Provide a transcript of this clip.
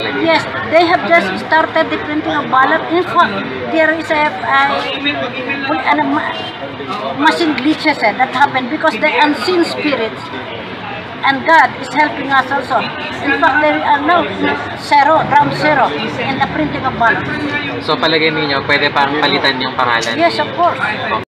Yes, they have just started the printing of ballot. In fact, there is a, a, a, ma- machine glitches eh, that happened because the unseen spirits and God is helping us also. In fact, there are now zero, round zero in the printing of ballot. So palagay niyo, pwede pang palitan yung pangalan? Yes, of course.